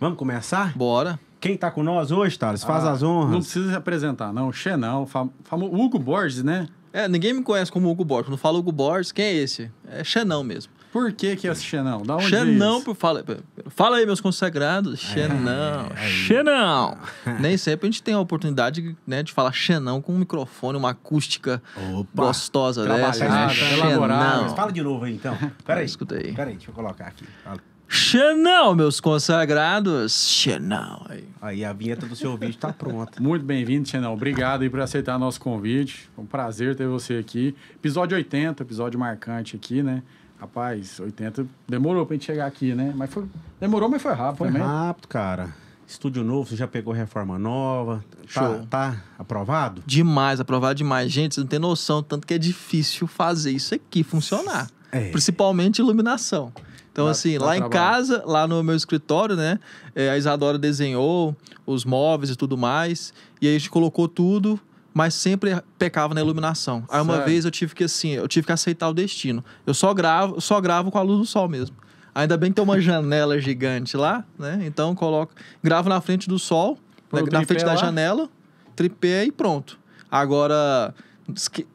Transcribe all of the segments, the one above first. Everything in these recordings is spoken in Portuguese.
Vamos começar? Bora. Quem tá com nós hoje, Thales? Faz Ah, as honras. Não precisa se apresentar, não. Xenão, fam famo... Hugo Borges, né? É, ninguém me conhece como Hugo Borges. Quando fala Hugo Borges, quem é esse? É Xenão mesmo. Por que que é esse Xenão? Da onde Xenão, veio isso? por fala, fala aí, meus consagrados. Xenão. Xenão. Nem sempre a gente tem a oportunidade né, de falar Xenão com um microfone, uma acústica Opa, gostosa dessa. elaborada. Mas fala de novo aí, então. Peraí. Escuta aí. Peraí, deixa eu colocar aqui. Fala. Xenão, meus consagrados. Xenão. Aí. Aí, a vinheta do seu vídeo tá pronta. Muito bem-vindo, Xenão. Obrigado aí por aceitar nosso convite. Foi um prazer ter você aqui. Episódio 80, episódio marcante aqui, né? Rapaz, 80 demorou pra gente chegar aqui, né? Mas foi. Demorou, mas foi rápido Foi também. rápido, cara. Estúdio novo, você já pegou reforma nova. Tá, Show. tá aprovado? Demais, aprovado demais. Gente, você não tem noção tanto que é difícil fazer isso aqui funcionar. É. Principalmente iluminação. Então, Dá- assim, dá lá em trabalho. casa, lá no meu escritório, né? é, a Isadora desenhou os móveis e tudo mais. E aí a gente colocou tudo, mas sempre pecava na iluminação. Aí uma vez eu tive que, assim, eu tive que aceitar o destino. Eu só gravo, só gravo com a luz do sol mesmo. Ainda bem que tem uma janela gigante lá, né? Então coloco, gravo na frente do sol, na, o na frente da lá? janela, tripé e pronto. Agora,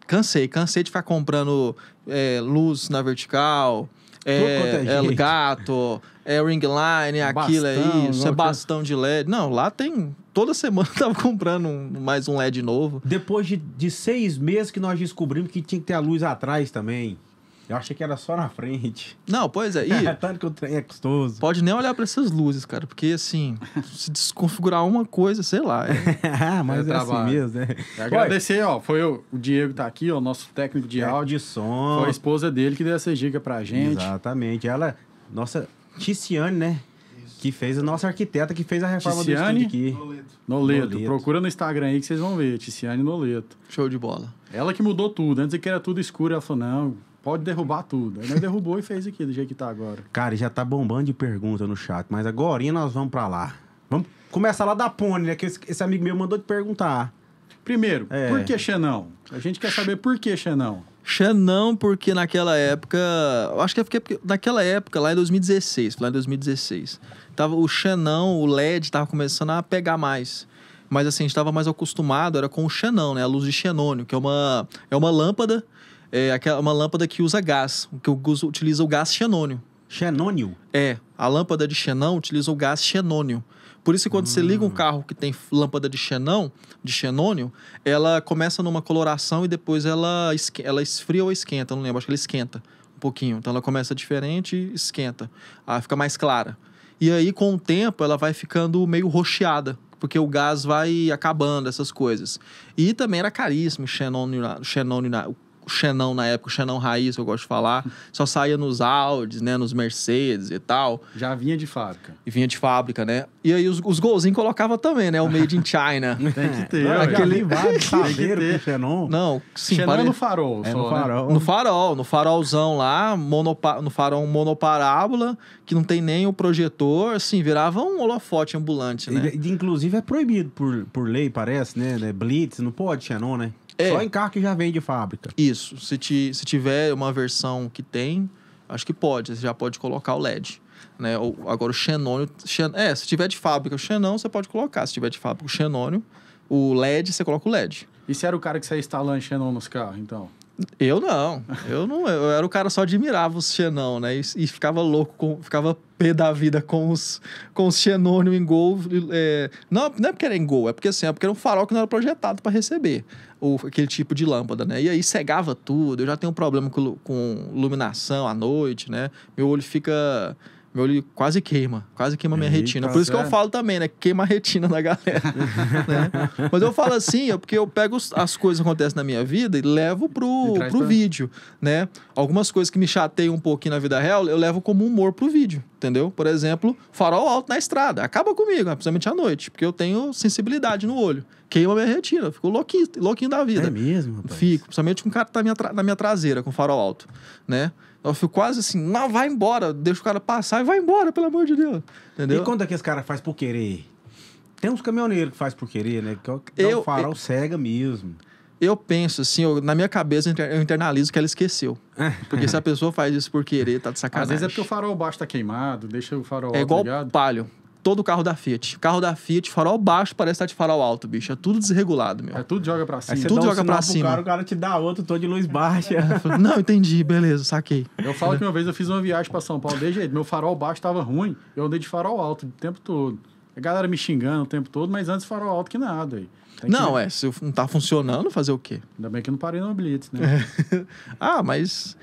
cansei, cansei de ficar comprando é, luz na vertical, é, é é jeito. gato, é ring line, aquilo é Bastão, isso, é bastão de LED. Não, lá tem. Toda semana eu tava comprando um- mais um LED novo. Depois de, de seis meses que nós descobrimos que tinha que ter a luz atrás também. Eu achei que era só na frente. Não, pois é. E Tanto que o trem é custoso. pode nem olhar pra essas luzes, cara, porque assim, se desconfigurar uma coisa, sei lá. é- Mas É é, assim mesmo, né? E Agradecer, ó. Foi o, o Diego tá aqui, ó, nosso técnico de Olha, áudio. de som. Foi a esposa dele que deu essa dica pra gente. Exatamente. Ela, nossa Ticiane, né? Que fez a nossa arquiteta que fez a reforma Ticiane? do estúdio aqui. Noleto. Noleto. Procura no Instagram aí que vocês vão ver. Ticiane Noleto. Show de bola. Ela que mudou tudo. Antes que era tudo escuro, ela falou: não, pode derrubar tudo. Aí nós derrubou e fez aqui do jeito que tá agora. Cara, já tá bombando de pergunta no chat, mas agora nós vamos pra lá. Vamos começar lá da Pony, né? Que esse, esse amigo meu mandou te perguntar. Primeiro, É. por que Xenão? A gente quer saber por que Xenão. Xanão, porque naquela época. Eu acho que é porque, porque naquela época, lá em 2016, lá em 2016, tava, o Xanão, o LED, tava começando a pegar mais. Mas assim, a gente tava mais acostumado, era com o xenão, né? A luz de xenônio, que é uma, é uma lâmpada, é aquela, uma lâmpada que usa gás, que utiliza o gás xenônio. Xenônio. É, a lâmpada de xenão utiliza o gás xenônio. Por isso quando você liga um carro que tem lâmpada de xenão, de xenônio, ela começa numa coloração e depois ela, ela esfria ou esquenta, não lembro, acho que ela esquenta um pouquinho. Então ela começa diferente e esquenta. Aí fica mais clara. E aí, com o tempo, ela vai ficando meio rocheada, porque o gás vai acabando, essas coisas. E também era caríssimo o xenônio, xenônio xenão na época, o xenão raiz, que eu gosto de falar. Só saía nos Audis, né, nos Mercedes e tal. Já vinha de fábrica. E vinha de fábrica, né? E aí os, os golzinhos colocava também, né? O Made in China. Tem que ter. Já vi vários ter. com Xenon. Não, sim, Xenon é pare- no farol, É só, no né? farol. no farol, no farolzão lá, monopa... no farol monoparábola, que não tem nem o projetor, assim, virava um holofote ambulante, né? Inclusive é proibido por, por lei, parece, né? né? Blitz, não pode Xenon, né? É. Só em carro que já vem de fábrica. Isso, se, ti- se tiver uma versão que tem, acho que pode, você já pode colocar o LED. Né? Ou, agora o xenônio, xen- é, se tiver de fábrica o xenão, você pode colocar. Se tiver de fábrica o xenônio, o LED, você coloca o LED. E se era o cara que saía instalando Xenon nos carros, então? Eu não. Eu não. Eu era o cara só admirava os Xenão, né? E, e ficava louco, com, ficava pé da vida com os, com os Xenônio em gol. é, não, não é porque era em gol, é porque assim, é porque era um farol que não era projetado para receber o, aquele tipo de lâmpada, né? E aí cegava tudo. Eu já tenho um problema com, com iluminação à noite, né? Meu olho fica. Meu olho quase queima, quase queima minha Eita, retina. Por isso que eu sério? falo também, né? Queima a retina da galera. né? Mas eu falo assim, é porque eu pego as coisas que acontecem na minha vida e levo pro, E pro pra- vídeo, né? Algumas coisas que me chateiam um pouquinho na vida real, eu levo como humor pro vídeo, entendeu? Por exemplo, farol alto na estrada. Acaba comigo, né? principalmente à noite, porque eu tenho sensibilidade no olho. Queima minha retina, eu fico louquinho, louquinho da vida. É mesmo, rapaz? Fico, principalmente com o cara que tá na minha, tra- na minha traseira, com farol alto, né? Eu fico quase assim, não, vai embora, deixa o cara passar e vai embora, pelo amor de Deus. Entendeu? E quando é que esse cara faz por querer? Tem uns caminhoneiros que faz por querer, né? Que é o- dá Eu- farol cega mesmo. Eu penso assim, eu- na minha cabeça eu inter- eu internalizo que ela esqueceu. Porque se a pessoa faz isso por querer, tá de Às sacanagem. vezes é porque o farol baixo tá queimado, deixa o farol É igual ligado. palio. Todo carro da Fiat. Carro da Fiat, farol baixo parece estar de farol alto, bicho. É tudo desregulado, meu. É tudo joga pra Aí cima. você Tudo um joga pra cima. Cara, o cara te dá outro, tô de luz baixa. Não, entendi, beleza, saquei. Eu falo que uma vez eu fiz uma viagem pra São Paulo de jeito. Meu farol baixo tava ruim. Eu andei de farol alto o tempo todo. A galera me xingando o tempo todo, mas antes farol alto que nada. Aí. Tem que- Não, é, se não tá funcionando, fazer o quê? Ainda bem que eu não parei no Blitz, né? ah, mas.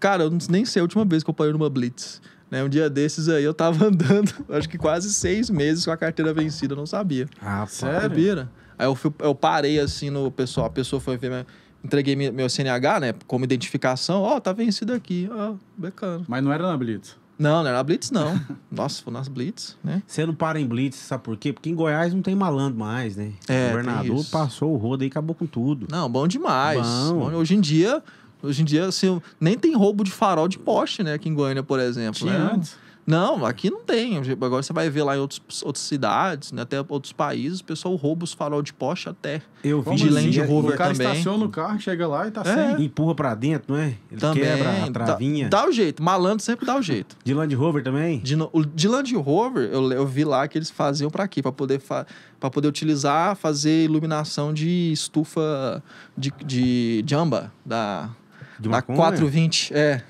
Cara, eu nem sei a última vez que eu parei numa Blitz. Né? Um dia desses aí eu tava andando, acho que quase seis meses com a carteira vencida, eu não sabia. Ah, Sério? Sabia? Aí eu, fui- eu parei assim no pessoal, a pessoa foi ver, minha- entreguei meu CNH, né, como identificação. Ó, tá vencido aqui. Ó, bacana. Mas não era na Blitz. Não, não era na Blitz, não. Nossa, foi nas Blitz, né? Você não para em blitz, sabe por quê? Porque em Goiás não tem malandro mais, né? É, o governador passou o rodo aí e acabou com tudo. Não, bom demais. Bom, hoje em dia, hoje em dia, assim, nem tem roubo de farol de poste, né, aqui em Goiânia, por exemplo. Tinha né? antes. Não, aqui não tem. Agora você vai ver lá em outros, outras cidades, né, até outros países, o pessoal rouba os farol de poste até. Eu vi de Land Rover O cara também. estaciona o carro, chega lá e tá É. sem. empurra pra dentro, não é? Ele Também. quebra a travinha. Dá, dá o jeito. Malandro sempre dá o jeito. De Land Rover também? De, o- de Land Rover, eu, eu vi lá que eles faziam pra quê? Pra poder, fa, pra poder utilizar, fazer iluminação de estufa de, de jamba, da, De maconha? 420. É.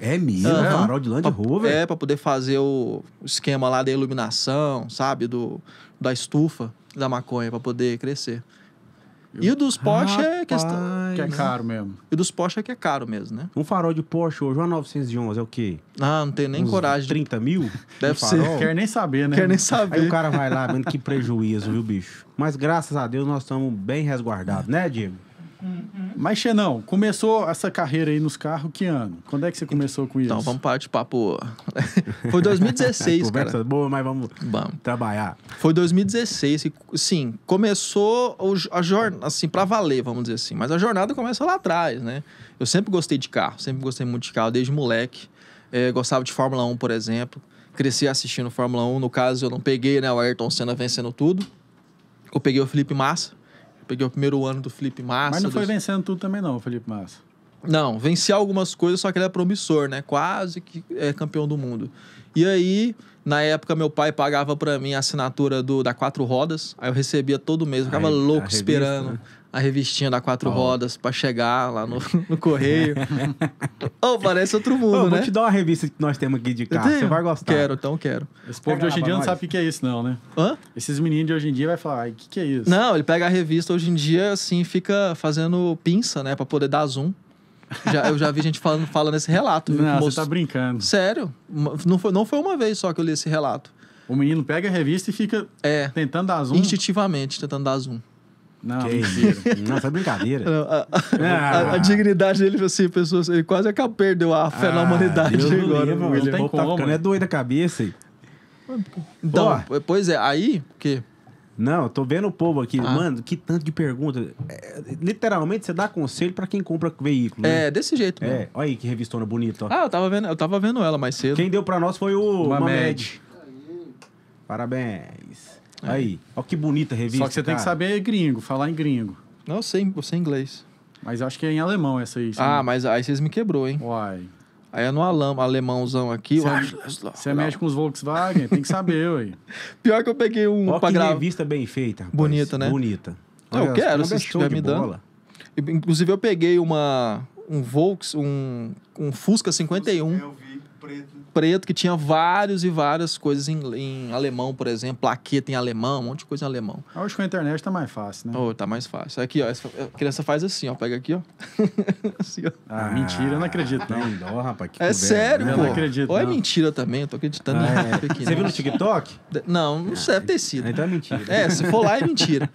É mesmo? Aham. Farol de Land Rover? É, pra poder fazer o esquema lá da iluminação, sabe? Do, da estufa da maconha, pra poder crescer. E o dos Porsche é questão. Rapaz. Que é caro mesmo. E o dos Porsche é que é caro mesmo, né? Um farol de Porsche hoje, uma 911, é o quê? Ah, não tenho nem Uns coragem de. 30 mil? Deve de ser. farol? Quer nem saber, né? Quero nem Aí saber. o cara vai lá, vendo que prejuízo, viu, bicho? Mas graças a Deus nós estamos bem resguardados, né, Diego? Mas, Xenão, começou essa carreira aí nos carros que ano? Quando é que você começou com isso? Então, vamos parar de papo. Foi 2016, Conversa cara. boa, mas vamos Vamos. trabalhar. Foi 2016 que, sim, começou a jornada, assim, pra valer, vamos dizer assim. Mas a jornada começa lá atrás, né? Eu sempre gostei de carro, sempre gostei muito de carro, desde moleque. É, gostava de Fórmula 1, por exemplo. Cresci assistindo Fórmula 1. No caso, eu não peguei, né, o Ayrton Senna vencendo tudo. Eu peguei o Felipe Massa. Peguei o primeiro ano do Felipe Massa. Mas não foi dos- vencendo tudo também, não, Felipe Massa. Não, venci algumas coisas, só que ele é promissor, né? Quase que é campeão do mundo. E aí, na época, meu pai pagava pra mim a assinatura do, da Quatro Rodas. Aí eu recebia todo mês. Eu ficava Aí, louco revista, esperando né? a revistinha da Quatro Ó. Rodas pra chegar lá no, no correio. Ô, parece outro Ô, mundo, vou né? te dar uma revista que nós temos aqui de carro, você vai gostar. Quero, então quero. Esse povo de hoje em dia pra não nós. sabe o que é isso, não, né? Hã? Esses meninos de hoje em dia vai falar, "Ai, o que, que é isso? Não, ele pega a revista hoje em dia, assim, fica fazendo pinça, né? Pra poder dar zoom. Já, eu já vi gente falando, falando esse relato. viu? Não, você tá brincando. Sério? Não foi, não foi uma vez só que eu li esse relato. O menino pega a revista e fica É, tentando dar zoom. instintivamente tentando dar zoom. Não, Que mentira. isso? Não, isso é brincadeira. A, a- a- a dignidade dele, assim, pessoas, ele quase acabou perdeu a fé na Ah, humanidade Deus agora. livre, o William. tá ficando né? é doido a cabeça. Então, pois é, aí, o quê? Não, eu tô vendo o povo aqui. Ah. Mano, que tanto de pergunta. É, literalmente, você dá conselho pra quem compra veículo, né? É, desse jeito mesmo. É, olha aí que revistona bonita, ó. Ah, eu tava vendo, eu tava vendo ela mais cedo. Quem deu pra nós foi o Mamed. Parabéns. Aí, olha que bonita a revista. Só que você tem que cara. saber gringo, falar em gringo. Não, eu sei, eu sei inglês. Mas eu acho que é em alemão essa aí. Ah, mas aí vocês me quebrou, hein? Uai. Aí é no alam, alemãozão aqui. Você, você mexe com os Volkswagen, tem que saber, ué. Pior que eu peguei um Olha pra que gravar. revista bem feita. rapaz. Bonita, né? Bonita. Eu Olha, quero, como se é estiver de me dando. bola. Inclusive, eu peguei uma, um Volks, um, um Fusca 51. Eu vi preto. preto que tinha vários e várias coisas em, em alemão, por exemplo, plaqueta em alemão, um monte de coisa em alemão. Hoje com a internet tá mais fácil, né? Oh, tá mais fácil. Aqui, ó, essa- a criança faz assim, ó, pega aqui, ó. assim, ó. Ah, mentira, eu não acredito, não. Tem dó, rapaz. que É conversa, sério, né? Eu pô. não acredito, Ou é não. mentira também, eu tô acreditando Ah, em é. Você viu no. TikTok? Não, não deve ter sido. Então é mentira. É, se for lá é mentira.